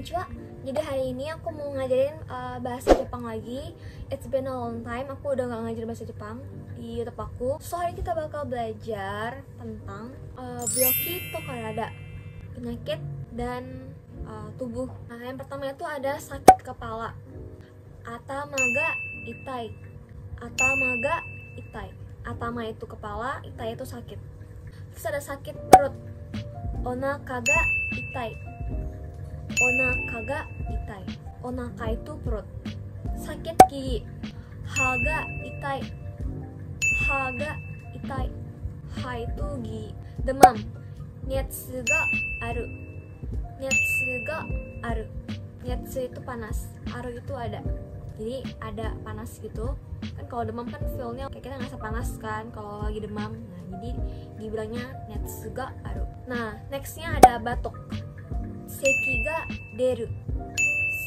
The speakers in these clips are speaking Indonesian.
Konnichiwa. Jadi hari ini aku mau ngajarin uh, bahasa Jepang lagi. It's been a long time. Aku udah gak ngajar bahasa Jepang di YouTube aku. So hari kita bakal belajar tentang uh, byoki to karada, penyakit dan uh, tubuh. Nah yang pertama itu ada sakit kepala. Atamaga itai. Atamaga itai. Atama itu kepala, itai itu sakit. Terus ada sakit perut. Onakaga itai. Onakaga itai. Onaka itu perut. Sakit gigi. Haga itai. Haga itai. Ha itu gigi. Demam. Netsu ga aru. Netsu ga aru. Netsu itu panas. Aru itu ada. Jadi ada panas gitu. Kan kalau demam kan feelnya kayak kita ngerasa panas kan kalau lagi demam. Nah, jadi dibilangnya netsu ga aru. Nah, nextnya ada batuk. Seki ga deru.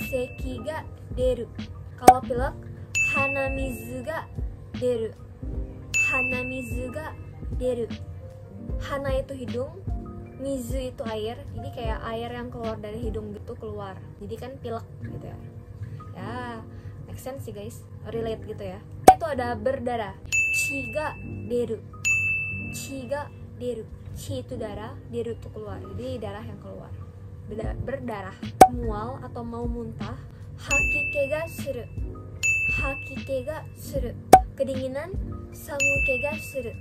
Seki ga deru. Kalau pilek, hanamizu ga deru. Hanamizu ga deru. Hana itu hidung, mizu itu air. Jadi kayak air yang keluar dari hidung gitu keluar. Jadi kan pilek gitu ya. Ya, make sense sih guys. Relate gitu ya. Itu ada berdarah. Chiga deru. Chiga deru. Chi itu darah, deru itu keluar. Jadi darah yang keluar berdarah, mual atau mau muntah, hakike ga suru, hakike ga suru, kedinginan, samuke ga suru,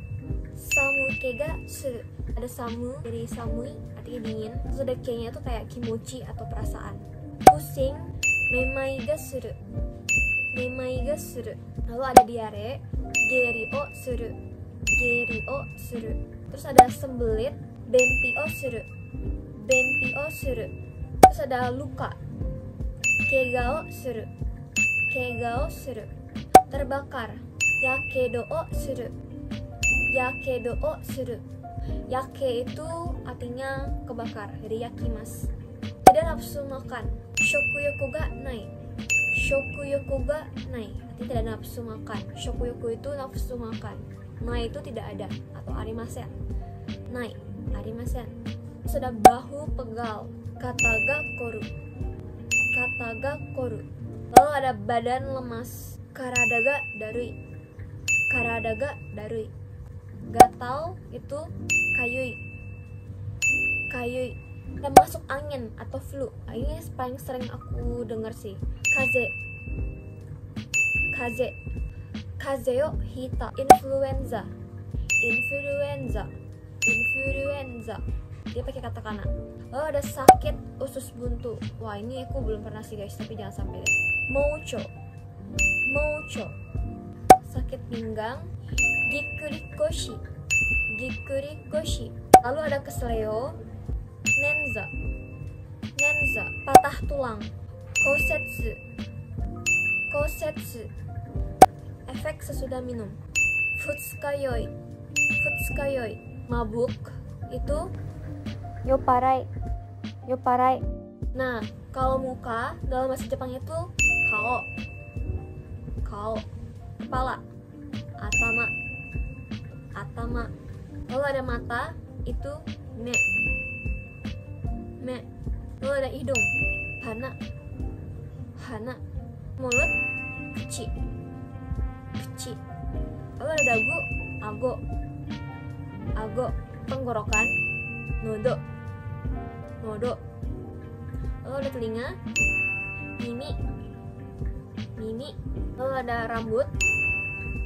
samuke ga suru. Ada samu dari samui artinya dingin, terus itu kayak kimochi atau perasaan. Pusing, memai ga suru, memai ga suru. Lalu ada diare, geri o suru, geri o suru. Terus ada sembelit, benpi o suru, benpi o suru terus ada luka. Kega o suru kega o suru terbakar. Yakedo o suru yakedo o suru yake itu artinya kebakar jadi yakimas tidak nafsu makan. Shokuyoku ga nai. Shokuyoku ga nai. Artinya tidak nafsu makan. Shokuyoku itu nafsu makan. Nai itu tidak ada. Atau arimasen. Nai. Arimasen sudah bahu pegal. Kataga koru kataga koru lalu ada badan lemas. Karadaga darui. Karadaga darui. Gatal itu kayui. Kayui. Dan masuk angin atau flu. Ini paling sering aku dengar sih. Kaze. Kaze. Kaze yo hita. Influenza. Influenza. Influenza dia pakai katakana lalu ada sakit usus buntu. Wah ini aku belum pernah sih guys tapi jangan sampai deh. Mocho mocho sakit pinggang. Gikurikoshi. Gikurikoshi. Lalu ada kesleo. Nenza. Nenza. Patah tulang. Kosetsu. Kosetsu. Efek sesudah minum. Futsukayoi futsukayoi mabuk. Itu yoparai yoparai nah kalau muka dalam bahasa Jepang itu kao. Kao. Kepala. Atama. Atama. Lalu ada mata itu me. Me. Lalu ada hidung hana. Hana. Mulut kecil. Kecil. Lalu ada dagu ago. Ago. Tenggorokan nodo nodo lalu ada telinga. Mimi. Mimi. Lalu ada rambut.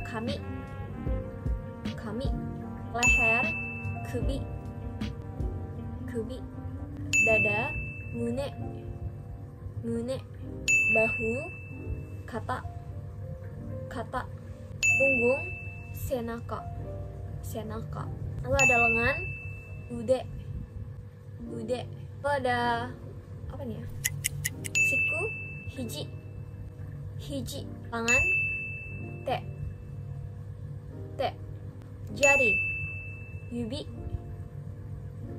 Kami. Kami. Leher. Kubi kubi dada. Mune mune bahu. Kata. Kata. Punggung. Senaka. Senaka. Lalu ada lengan. Ude. Ude lalu ada apa nih ya? Siku hiji hiji tangan te te jari yubi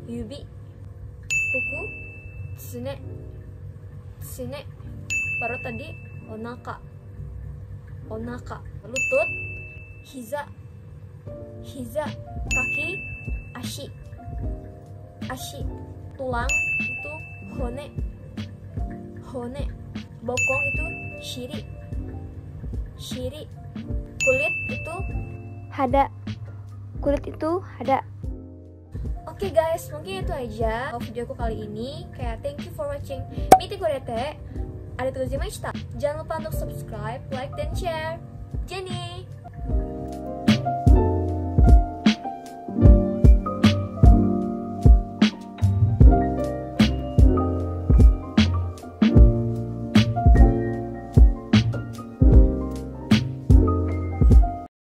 yubi kuku tsune tsune perut tadi onaka onaka lutut hiza hiza kaki ashi ashi tulang itu hone hone bokong itu shiri shiri kulit itu hada kulit itu hada Oke okay guys, mungkin itu aja videoku kali ini. Kayak thank you for watching. Miti korete. Ada tugas Jangan lupa untuk subscribe, like, dan share. Jenny.